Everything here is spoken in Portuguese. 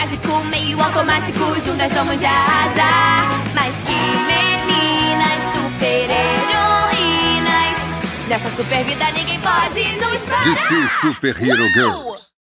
mágico, meio automático, juntas somos de arrasar. Mas que meninas super heroínas. Nessa super vida ninguém pode nos parar. DC Super Hero Girls.